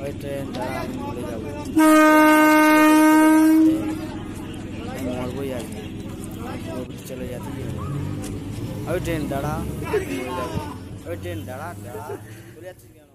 ওই ট্রেন দাঁড়া আমি মরে যাবো আমি মরবই আগে চলে যাতে কি হবে? ওই ট্রেন দাঁড়া আমি মরে যাবো ওই ট্রেন দাঁড়া দাঁড়া চলে যাচ্ছিস কেন?